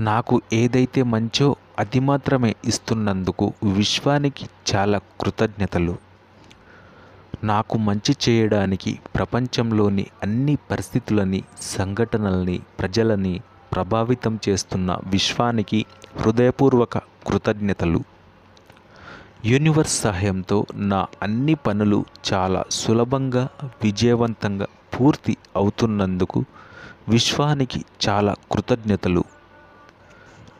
నాకు ఏదైతే మంచో అది మాత్రమే ఇస్తున్నందుకు విశ్వానికి చాలా కృతజ్ఞతలు. నాకు మంచి చేయడానికి ప్రపంచంలోని అన్ని పరిస్థితులని సంఘటనల్ని ప్రజలని ప్రభావితం చేస్తున్న విశ్వానికి హృదయపూర్వక కృతజ్ఞతలు. యూనివర్స్ సహాయంతో నా అన్ని పనులు చాలా సులభంగా విజయవంతంగా పూర్తి అవుతున్నందుకు విశ్వానికి చాలా కృతజ్ఞతలు.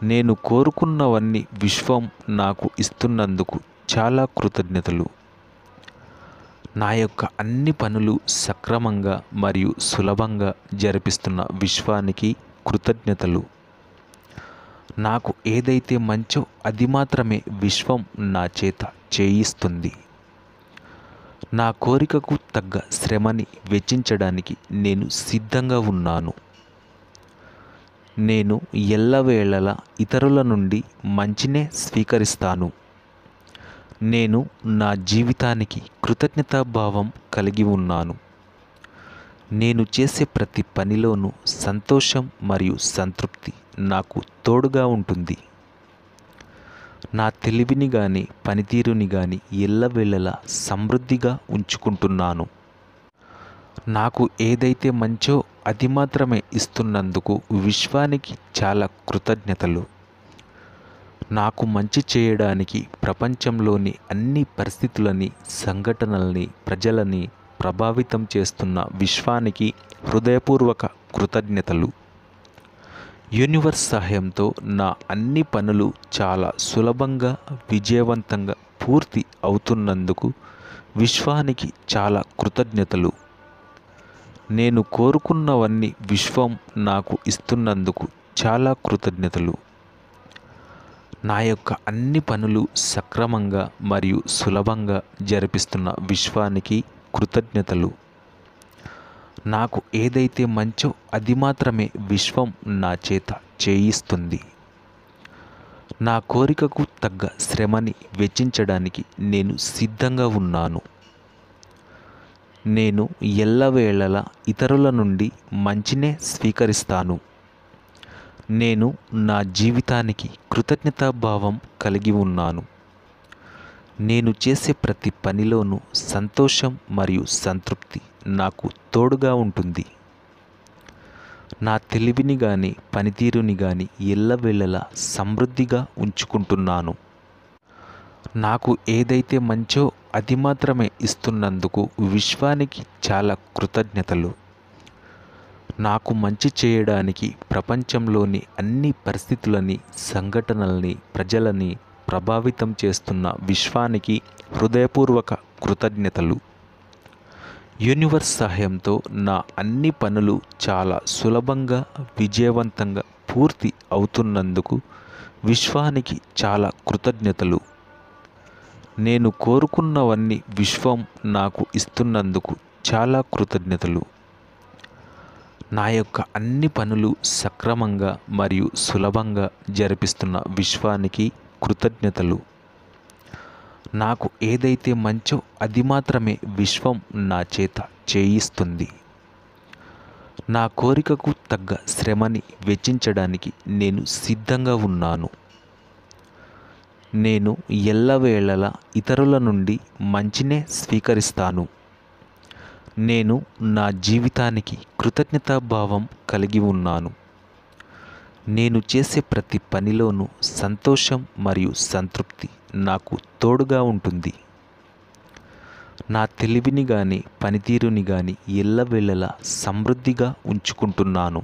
నేను కోరుకున్నవన్నీ విశ్వం నాకు ఇస్తున్నందుకు చాలా కృతజ్ఞతలు. నా యొక్క అన్ని పనులు సక్రమంగా మరియు సులభంగా జరిపిస్తున్న విశ్వానికి కృతజ్ఞతలు. నాకు ఏదైతే మంచో అది మాత్రమే విశ్వం నా చేత చేయిస్తుంది. నా కోరికకు తగ్గ శ్రమని వెచ్చించడానికి నేను సిద్ధంగా ఉన్నాను. నేను ఎల్లవేళలా ఇతరుల నుండి మంచినే స్వీకరిస్తాను. నేను నా జీవితానికి కృతజ్ఞతాభావం కలిగి ఉన్నాను. నేను చేసే ప్రతి పనిలోనూ సంతోషం మరియు సంతృప్తి నాకు తోడుగా ఉంటుంది. నా తెలివిని కానీ పనితీరుని కానీ ఎల్లవేళలా సమృద్ధిగా ఉంచుకుంటున్నాను. నాకు ఏదైతే మంచో అది మాత్రమే ఇస్తున్నందుకు విశ్వానికి చాలా కృతజ్ఞతలు. నాకు మంచి చేయడానికి ప్రపంచంలోని అన్ని పరిస్థితులని సంఘటనల్ని ప్రజలని ప్రభావితం చేస్తున్న విశ్వానికి హృదయపూర్వక కృతజ్ఞతలు. యూనివర్స్ సహాయంతో నా అన్ని పనులు చాలా సులభంగా విజయవంతంగా పూర్తి అవుతున్నందుకు విశ్వానికి చాలా కృతజ్ఞతలు. నేను కోరుకున్నవన్నీ విశ్వం నాకు ఇస్తున్నందుకు చాలా కృతజ్ఞతలు. నా యొక్క అన్ని పనులు సక్రమంగా మరియు సులభంగా జరిపిస్తున్న విశ్వానికి కృతజ్ఞతలు. నాకు ఏదైతే మంచో అది మాత్రమే విశ్వం నా చేత చేయిస్తుంది. నా కోరికకు తగ్గ శ్రమని వెచ్చించడానికి నేను సిద్ధంగా ఉన్నాను. నేను ఎల్లవేళలా ఇతరుల నుండి మంచినే స్వీకరిస్తాను. నేను నా జీవితానికి కృతజ్ఞతాభావం కలిగి ఉన్నాను. నేను చేసే ప్రతి పనిలోనూ సంతోషం మరియు సంతృప్తి నాకు తోడుగా ఉంటుంది. నా తెలివిని కానీ పనితీరుని కానీ ఎల్లవేళలా సమృద్ధిగా ఉంచుకుంటున్నాను. నాకు ఏదైతే మంచో అది మాత్రమే ఇస్తున్నందుకు విశ్వానికి చాలా కృతజ్ఞతలు. నాకు మంచి చేయడానికి ప్రపంచంలోని అన్ని పరిస్థితులని సంఘటనల్ని ప్రజలని ప్రభావితం చేస్తున్న విశ్వానికి హృదయపూర్వక కృతజ్ఞతలు. యూనివర్స్ సహాయంతో నా అన్ని పనులు చాలా సులభంగా విజయవంతంగా పూర్తి అవుతున్నందుకు విశ్వానికి చాలా కృతజ్ఞతలు. నేను కోరుకున్నవన్నీ విశ్వం నాకు ఇస్తున్నందుకు చాలా కృతజ్ఞతలు. నా యొక్క అన్ని పనులు సక్రమంగా మరియు సులభంగా జరిపిస్తున్న విశ్వానికి కృతజ్ఞతలు. నాకు ఏదైతే మంచో అది మాత్రమే విశ్వం నా చేత చేయిస్తుంది. నా కోరికకు తగ్గ శ్రమని వెచ్చించడానికి నేను సిద్ధంగా ఉన్నాను. నేను ఎల్లవేళలా ఇతరుల నుండి మంచినే స్వీకరిస్తాను. నేను నా జీవితానికి కృతజ్ఞతాభావం కలిగి ఉన్నాను. నేను చేసే ప్రతి పనిలోనూ సంతోషం మరియు సంతృప్తి నాకు తోడుగా ఉంటుంది. నా తెలివిని కానీ పనితీరుని కానీ ఎల్లవేళలా సమృద్ధిగా ఉంచుకుంటున్నాను.